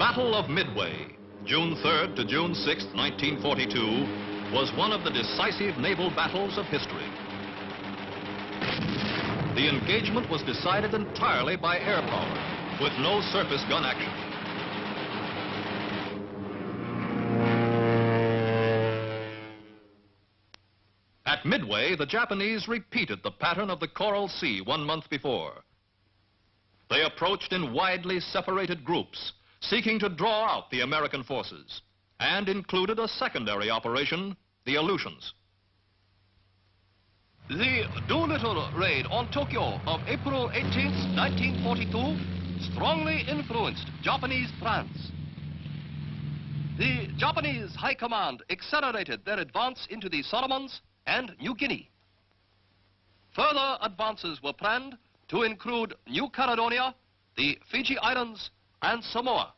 Battle of Midway, June 3rd to June 6th, 1942, was one of the decisive naval battles of history. The engagement was decided entirely by air power, with no surface gun action. At Midway, the Japanese repeated the pattern of the Coral Sea one month before. They approached in widely separated groups, seeking to draw out the American forces, and included a secondary operation, the Aleutians. The Doolittle raid on Tokyo of April 18, 1942, strongly influenced Japanese plans. The Japanese High Command accelerated their advance into the Solomons and New Guinea. Further advances were planned to include New Caledonia, the Fiji Islands, and Samoa.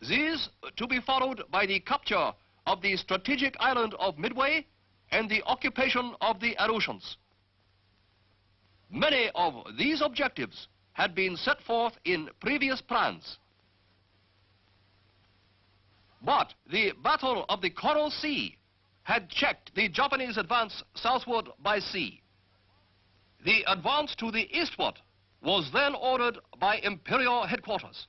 These to be followed by the capture of the strategic island of Midway and the occupation of the Aleutians. Many of these objectives had been set forth in previous plans. But the Battle of the Coral Sea had checked the Japanese advance southward by sea. The advance to the eastward was then ordered by Imperial headquarters.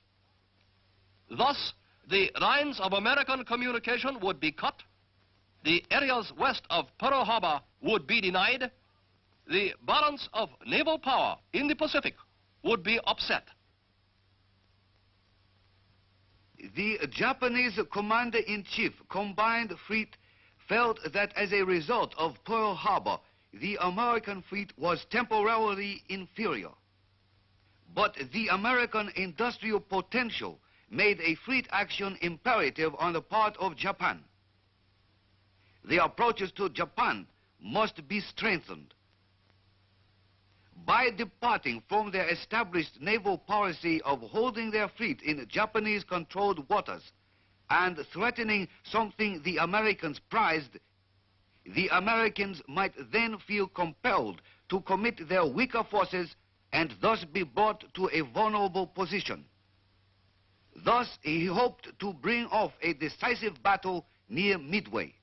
Thus, the lines of American communication would be cut, the areas west of Pearl Harbor would be denied, the balance of naval power in the Pacific would be upset. The Japanese commander-in-chief combined fleet felt that as a result of Pearl Harbor, the American fleet was temporarily inferior. But the American industrial potential made a fleet action imperative on the part of Japan. The approaches to Japan must be strengthened. By departing from their established naval policy of holding their fleet in Japanese-controlled waters and threatening something the Americans prized, the Americans might then feel compelled to commit their weaker forces and thus be brought to a vulnerable position. Thus, he hoped to bring off a decisive battle near Midway.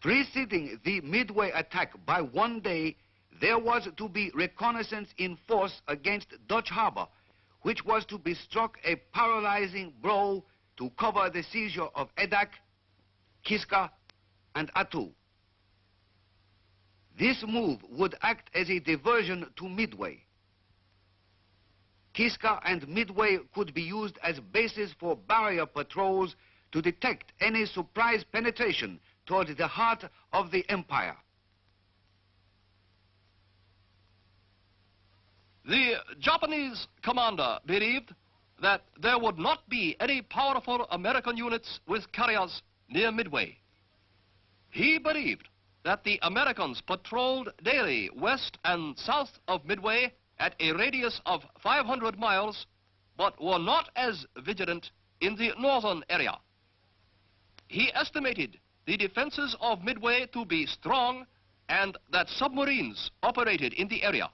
Preceding the Midway attack by one day, there was to be reconnaissance in force against Dutch Harbor, which was to be struck a paralyzing blow to cover the seizure of Adak, Kiska, and Attu. This move would act as a diversion to Midway. Kiska and Midway could be used as bases for barrier patrols to detect any surprise penetration toward the heart of the empire. The Japanese commander believed that there would not be any powerful American units with carriers near Midway. He believed that the Americans patrolled daily west and south of Midway at a radius of 500 miles, but were not as vigilant in the northern area. He estimated the defenses of Midway to be strong and that submarines operated in the area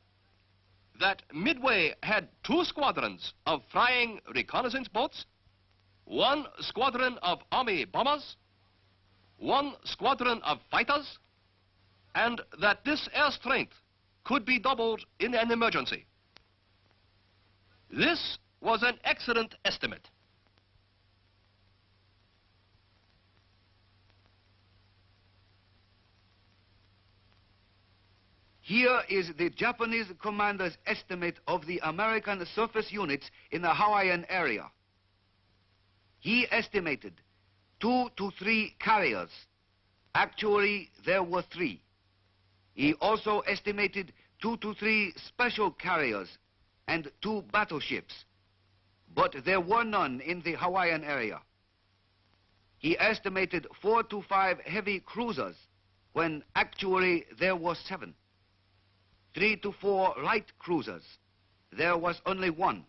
that Midway had two squadrons of flying reconnaissance boats, one squadron of army bombers, one squadron of fighters, and that this air strength could be doubled in an emergency. This was an excellent estimate. Here is the Japanese commander's estimate of the American surface units in the Hawaiian area. He estimated two to three carriers. Actually, there were three. He also estimated two to three special carriers and two battleships. But there were none in the Hawaiian area. He estimated four to five heavy cruisers, when actually there were seven three to four light cruisers. There was only one.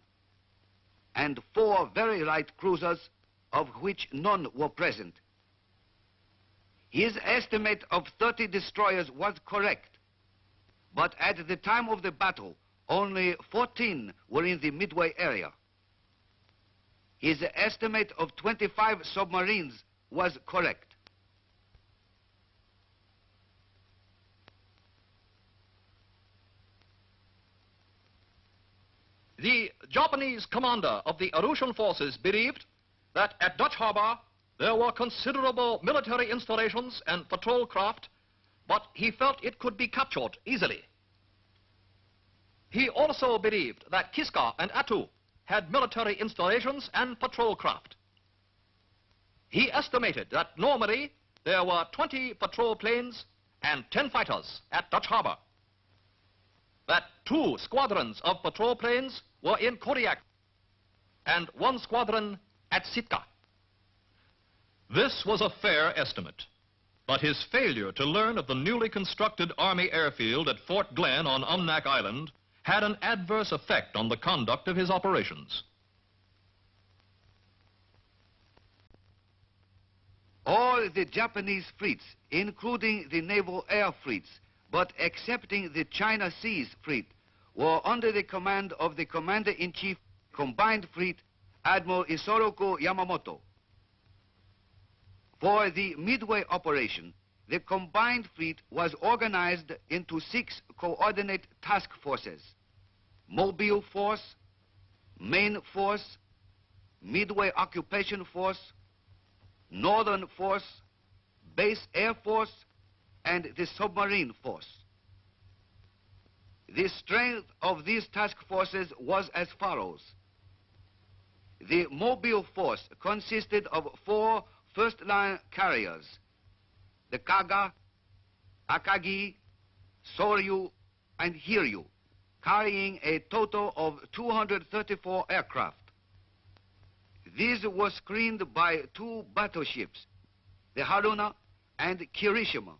And four very light cruisers, of which none were present. His estimate of 30 destroyers was correct. But at the time of the battle, only 14 were in the Midway area. His estimate of 25 submarines was correct. The Japanese commander of the Aleutian forces believed that at Dutch Harbor there were considerable military installations and patrol craft, but he felt it could be captured easily. He also believed that Kiska and Attu had military installations and patrol craft. He estimated that normally there were 20 patrol planes and 10 fighters at Dutch Harbor. That two squadrons of patrol planes were in Kodiak and one squadron at Sitka. This was a fair estimate. But his failure to learn of the newly constructed Army airfield at Fort Glenn on Umnak Island had an adverse effect on the conduct of his operations. All the Japanese fleets, including the naval air fleets, but excepting the China Seas Fleet, were under the command of the Commander-in-Chief Combined Fleet, Admiral Isoroku Yamamoto. For the Midway operation, the Combined Fleet was organized into six coordinate task forces. Mobile Force, Main Force, Midway Occupation Force, Northern Force, Base Air Force, and the Submarine Force. The strength of these task forces was as follows. The Mobile Force consisted of four first-line carriers, the Kaga, Akagi, Soryu, and Hiryu, carrying a total of 234 aircraft. These were screened by two battleships, the Haruna and Kirishima.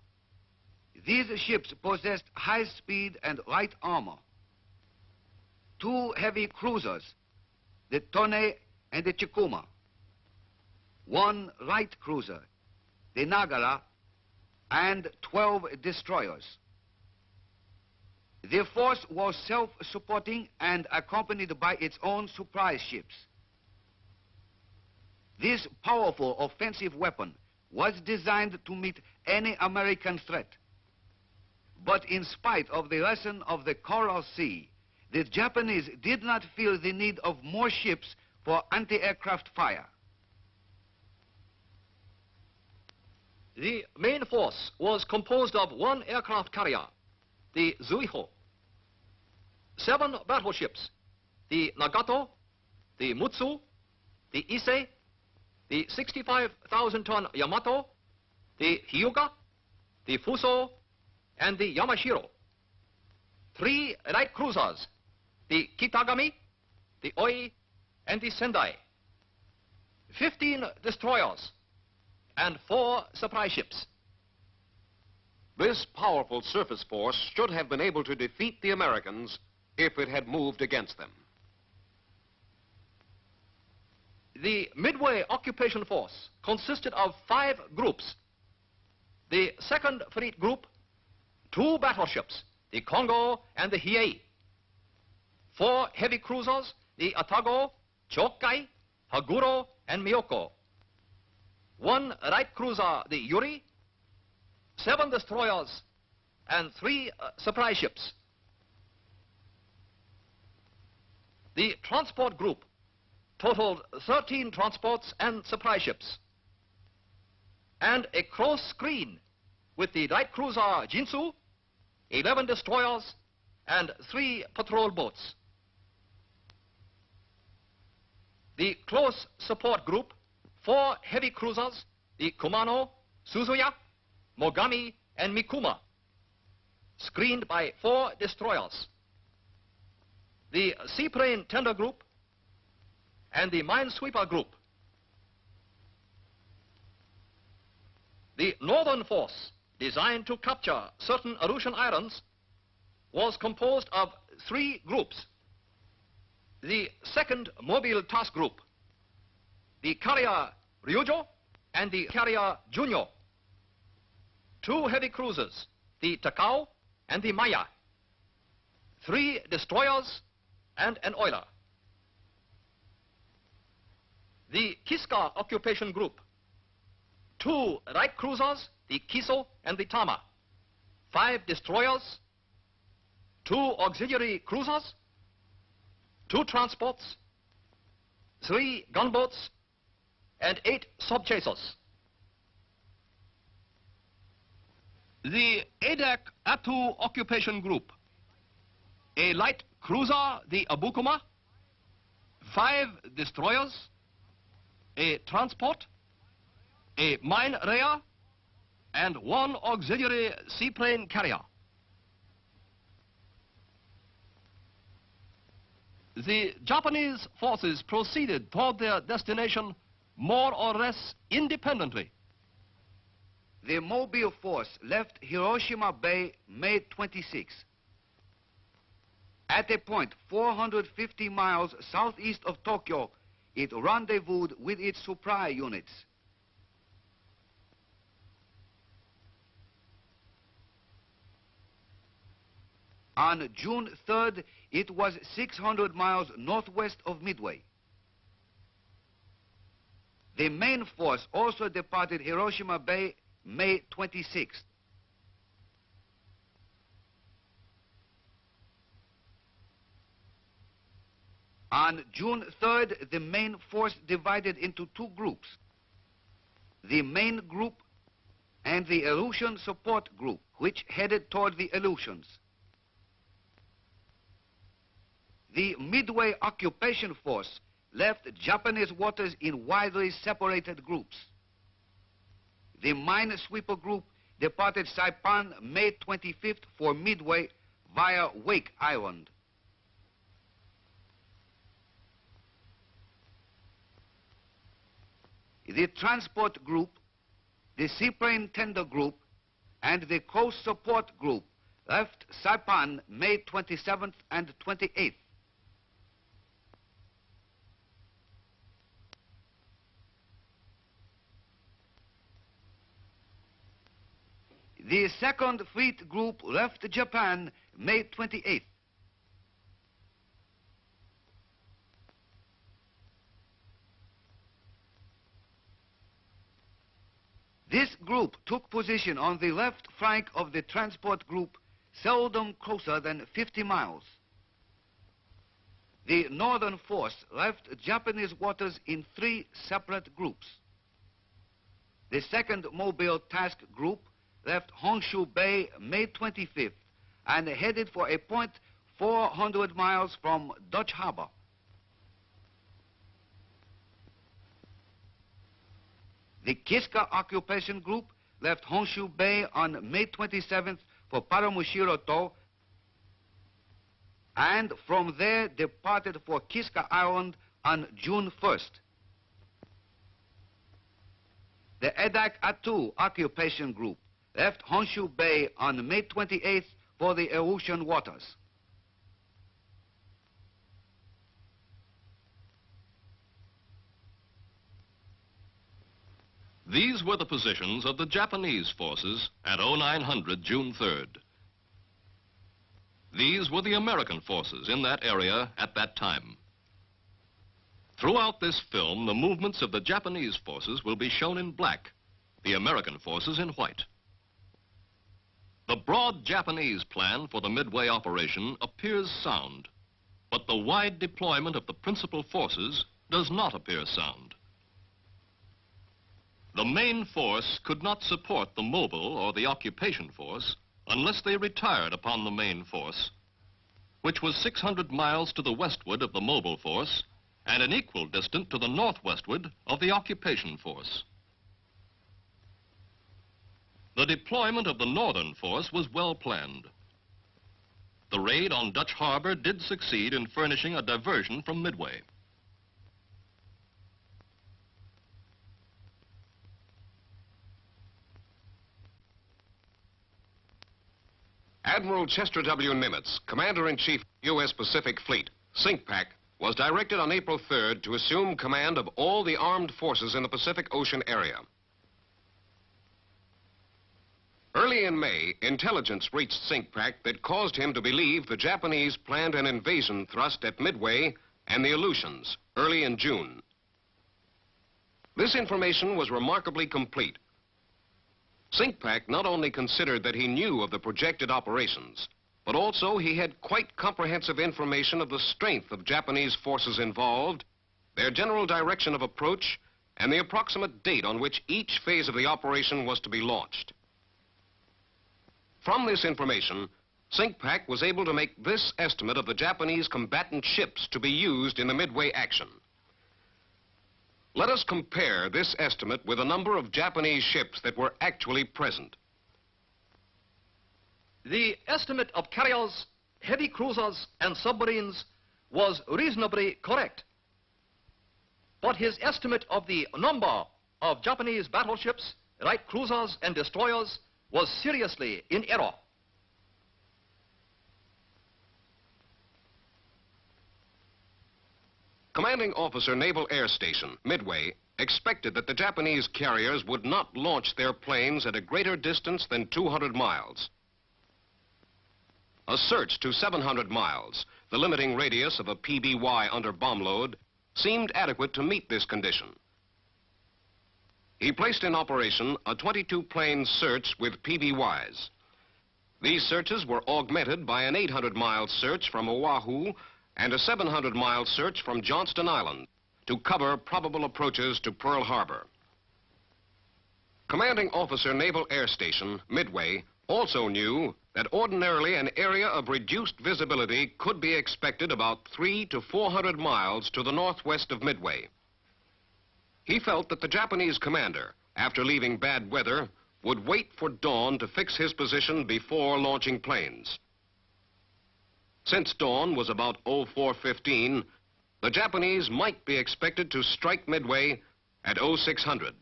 These ships possessed high speed and light armor. Two heavy cruisers, the Tone and the Chikuma. One light cruiser, the Nagara, and 12 destroyers. The force was self-supporting and accompanied by its own surprise ships. This powerful offensive weapon was designed to meet any American threat. But in spite of the lesson of the Coral Sea, the Japanese did not feel the need of more ships for anti-aircraft fire. The main force was composed of one aircraft carrier, the Zuiho, seven battleships, the Nagato, the Mutsu, the Ise, the 65,000-ton Yamato, the Hyuga, the Fuso, and the Yamashiro. Three light cruisers, the Kitagami, the Oi, and the Sendai. 15 destroyers, and four supply ships. This powerful surface force should have been able to defeat the Americans if it had moved against them. The Midway Occupation Force consisted of five groups. The Second Fleet Group, two battleships, the Kongo and the Hiei. Four heavy cruisers, the Atago, Chokai, Haguro, and Myoko. One light cruiser, the Yura, seven destroyers, and three uh, supply ships. The transport group totaled 13 transports and supply ships, and a cross screen with the light cruiser Jintsu, 11 destroyers, and three patrol boats. The close support group, four heavy cruisers, the Kumano, Suzuya, Mogami, and Mikuma, screened by four destroyers. The seaplane tender group and the minesweeper group. The northern force, designed to capture certain Aleutian islands, was composed of three groups. The second mobile task group, the carrier Ryujo and the carrier Junyo. Two heavy cruisers, the Takao and the Maya. Three destroyers and an oiler. the Kiska occupation group. Two light cruisers, the Kiso and the Tama. Five destroyers. Two auxiliary cruisers. Two transports. Three gunboats. And eight subchasers. The Adak Attu occupation group. A light cruiser, the Abukuma. Five destroyers a transport, a mine layer, and one auxiliary seaplane carrier. The Japanese forces proceeded toward their destination more or less independently. The Mobile force left Hiroshima Bay May 26. At a point 450 miles southeast of Tokyo, it rendezvoused with its supply units. On June 3rd, it was 600 miles northwest of Midway. The main force also departed Hiroshima Bay May 26th. On June 3rd, the main force divided into two groups. The main group and the Aleutian support group, which headed toward the Aleutians. The Midway occupation force left Japanese waters in widely separated groups. The mine sweeper group departed Saipan May 25th for Midway via Wake Island. the transport group, the seaplane tender group, and the coast support group left Saipan May 27th and 28th. The second fleet group left Japan May 28th. This group took position on the left flank of the transport group, seldom closer than 50 miles. The northern force left Japanese waters in three separate groups. The second Mobile Task Group left Honshu Bay May 25th and headed for a point 400 miles from Dutch Harbor. The Kiska occupation group left Honshu Bay on May 27th for Paramushiroto and from there departed for Kiska Island on June 1st. The Adak Attu occupation group left Honshu Bay on May 28th for the Aleutian waters. These were the positions of the Japanese forces at 0900 June 3rd. These were the American forces in that area at that time. Throughout this film, the movements of the Japanese forces will be shown in black, the American forces in white. The broad Japanese plan for the Midway operation appears sound, but the wide deployment of the principal forces does not appear sound. The main force could not support the mobile or the occupation force unless they retired upon the main force, which was 600 miles to the westward of the mobile force and an equal distance to the northwestward of the occupation force. The deployment of the northern force was well planned. The raid on Dutch Harbor did succeed in furnishing a diversion from Midway. Admiral Chester W. Nimitz, Commander-in-Chief, U.S. Pacific Fleet, CINCPAC, was directed on April 3rd to assume command of all the armed forces in the Pacific Ocean area. Early in May, intelligence reached CINCPAC that caused him to believe the Japanese planned an invasion thrust at Midway and the Aleutians early in June. This information was remarkably complete. CINCPAC not only considered that he knew of the projected operations, but also he had quite comprehensive information of the strength of Japanese forces involved, their general direction of approach, and the approximate date on which each phase of the operation was to be launched. From this information, CINCPAC was able to make this estimate of the Japanese combatant ships to be used in the Midway action. Let us compare this estimate with the number of Japanese ships that were actually present. The estimate of carriers, heavy cruisers, and submarines was reasonably correct. But his estimate of the number of Japanese battleships, light cruisers, and destroyers was seriously in error. Commanding Officer Naval Air Station, Midway, expected that the Japanese carriers would not launch their planes at a greater distance than 200 miles. A search to 700 miles, the limiting radius of a PBY under bomb load, seemed adequate to meet this condition. He placed in operation a 22-plane search with PBYs. These searches were augmented by an 800-mile search from Oahu and a 700-mile search from Johnston Island to cover probable approaches to Pearl Harbor. Commanding Officer Naval Air Station, Midway, also knew that ordinarily an area of reduced visibility could be expected about three to 400 miles to the northwest of Midway. He felt that the Japanese commander, after leaving bad weather, would wait for dawn to fix his position before launching planes. Since dawn was about 0415, the Japanese might be expected to strike Midway at 0600.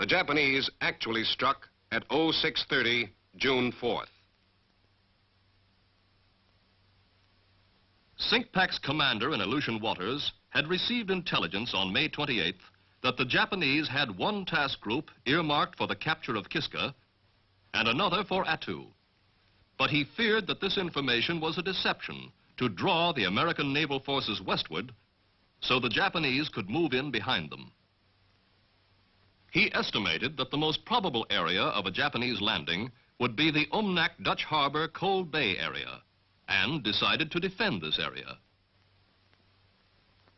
The Japanese actually struck at 0630, June 4th. CINCPAC's commander in Aleutian waters had received intelligence on May 28th that the Japanese had one task group earmarked for the capture of Kiska and another for Attu. But he feared that this information was a deception to draw the American naval forces westward so the Japanese could move in behind them. He estimated that the most probable area of a Japanese landing would be the Umnak Dutch Harbor Cold Bay area and decided to defend this area.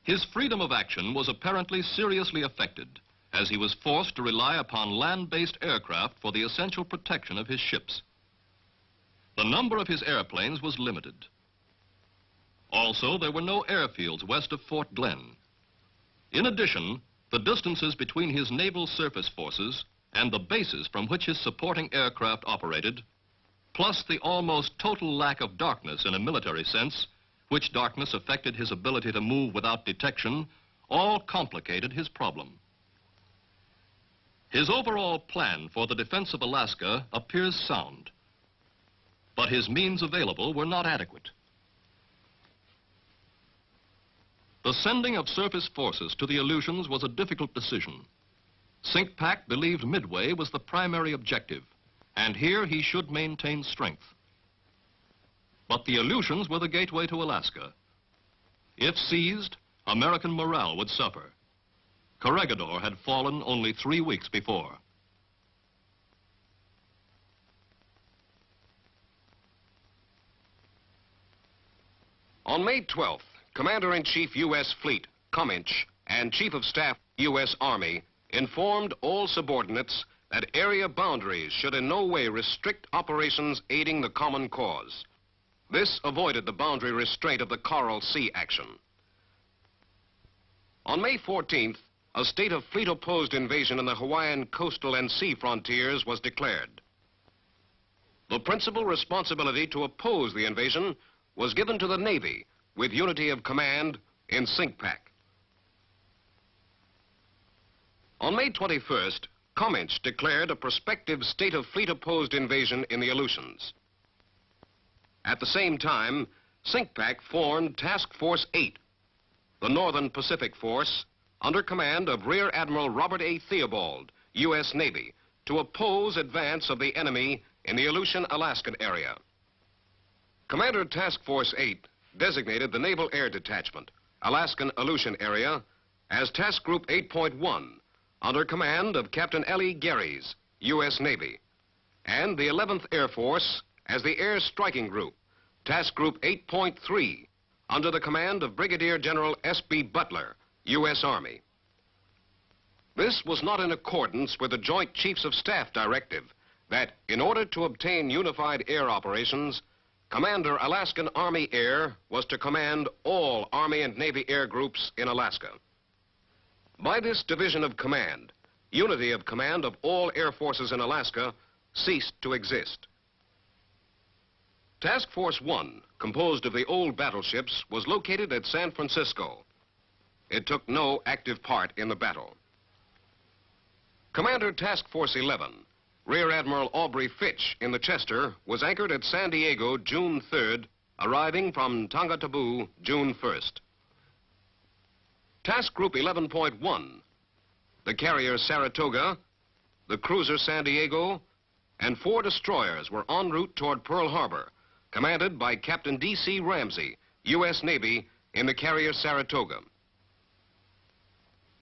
His freedom of action was apparently seriously affected as he was forced to rely upon land-based aircraft for the essential protection of his ships. The number of his airplanes was limited. Also, there were no airfields west of Fort Glenn. In addition, the distances between his naval surface forces and the bases from which his supporting aircraft operated, plus the almost total lack of darkness in a military sense, which darkness affected his ability to move without detection, all complicated his problem. His overall plan for the defense of Alaska appears sound but his means available were not adequate. The sending of surface forces to the Aleutians was a difficult decision. CINCPAC believed Midway was the primary objective, and here he should maintain strength. But the Aleutians were the gateway to Alaska. If seized, American morale would suffer. Corregidor had fallen only three weeks before. On May 12th, Commander-in-Chief U.S. Fleet, Cominch, and Chief of Staff, U.S. Army, informed all subordinates that area boundaries should in no way restrict operations aiding the common cause. This avoided the boundary restraint of the Coral Sea action. On May 14th, a state of fleet-opposed invasion in the Hawaiian coastal and sea frontiers was declared. The principal responsibility to oppose the invasion was given to the Navy with unity of command in CINCPAC. On May 21st, Cominch declared a prospective state of fleet-opposed invasion in the Aleutians. At the same time, CINCPAC formed Task Force 8, the Northern Pacific Force, under command of Rear Admiral Robert A. Theobald, U.S. Navy, to oppose advance of the enemy in the Aleutian-Alaskan area. Commander Task Force 8 designated the Naval Air Detachment, Alaskan Aleutian Area, as Task Group 8.1 under command of Captain L.E. Gehres, U.S. Navy, and the 11th Air Force as the Air Striking Group, Task Group 8.3 under the command of Brigadier General S.B. Butler, U.S. Army. This was not in accordance with the Joint Chiefs of Staff directive that in order to obtain unified air operations, Commander Alaskan Army Air was to command all Army and Navy air groups in Alaska. By this division of command, unity of command of all air forces in Alaska ceased to exist. Task Force 1, composed of the old battleships, was located at San Francisco. It took no active part in the battle. Commander Task Force 11, Rear Admiral Aubrey Fitch in the Chester, was anchored at San Diego June 3rd, arriving from Tonga June 1st. Task Group 11.1, the carrier Saratoga, the cruiser San Diego, and four destroyers were en route toward Pearl Harbor, commanded by Captain D.C. Ramsey, U.S. Navy, in the carrier Saratoga.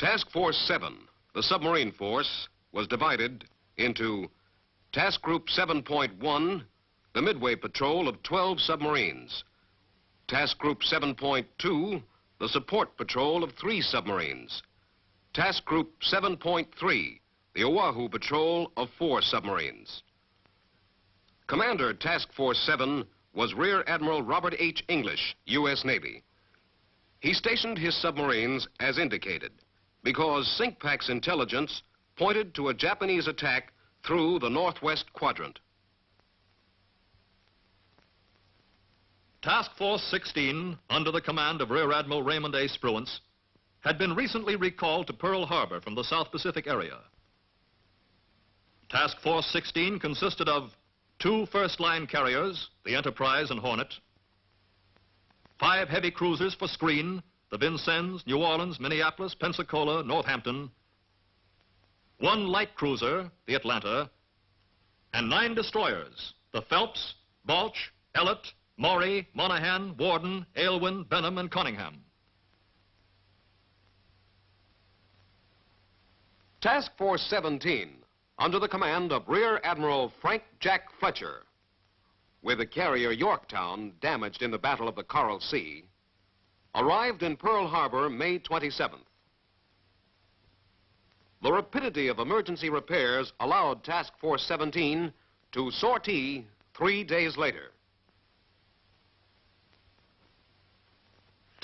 Task Force 7, the submarine force, was divided into Task Group 7.1, the Midway Patrol of 12 submarines. Task Group 7.2, the Support Patrol of three submarines. Task Group 7.3, the Oahu Patrol of four submarines. Commander Task Force 7 was Rear Admiral Robert H. English, U.S. Navy. He stationed his submarines as indicated because CINCPAC's intelligence pointed to a Japanese attack through the northwest quadrant. Task Force 16, under the command of Rear Admiral Raymond A. Spruance, had been recently recalled to Pearl Harbor from the South Pacific area. Task Force 16 consisted of two first-line carriers, the Enterprise and Hornet, five heavy cruisers for screen, the Vincennes, New Orleans, Minneapolis, Pensacola, Northampton, one light cruiser, the Atlanta, and nine destroyers, the Phelps, Balch, Ellet, Maury, Monaghan, Warden, Aylwin, Benham, and Cunningham. Task Force 17 under the command of Rear Admiral Frank Jack Fletcher. With the carrier Yorktown damaged in the Battle of the Coral Sea, arrived in Pearl Harbor May 27th. The rapidity of emergency repairs allowed Task Force 17 to sortie three days later.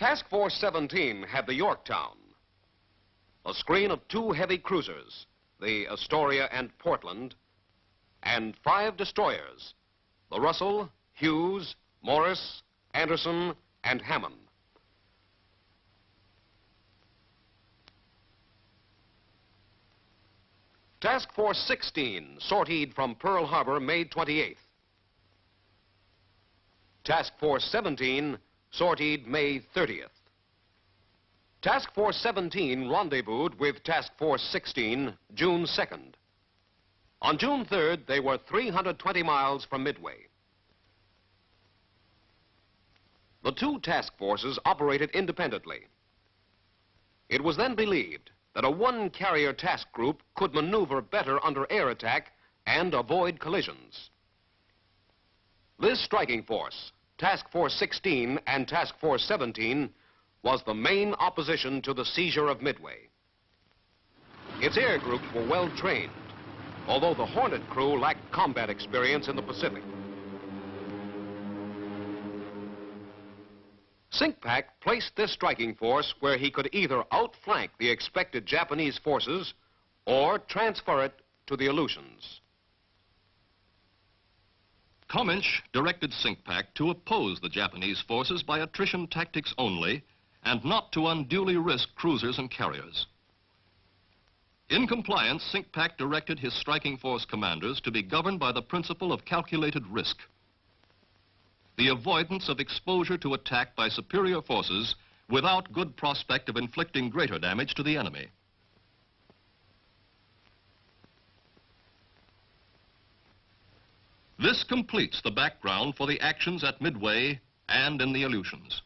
Task Force 17 had the Yorktown, a screen of two heavy cruisers, the Astoria and Portland, and five destroyers, the Russell, Hughes, Morris, Anderson, and Hammond. Task Force 16 sortied from Pearl Harbor May 28th. Task Force 17 sortied May 30th. Task Force 17 rendezvoused with Task Force 16 June 2nd. On June 3rd, they were 320 miles from Midway. The two task forces operated independently. It was then believed that a one-carrier task group could maneuver better under air attack and avoid collisions. This striking force, Task Force 16 and Task Force 17, was the main opposition to the seizure of Midway. Its air groups were well trained, although the Hornet crew lacked combat experience in the Pacific. CINCPAC placed this striking force where he could either outflank the expected Japanese forces or transfer it to the Aleutians. Cominch directed CINCPAC to oppose the Japanese forces by attrition tactics only and not to unduly risk cruisers and carriers. In compliance, CINCPAC directed his striking force commanders to be governed by the principle of calculated risk. The avoidance of exposure to attack by superior forces without good prospect of inflicting greater damage to the enemy. This completes the background for the actions at Midway and in the Aleutians.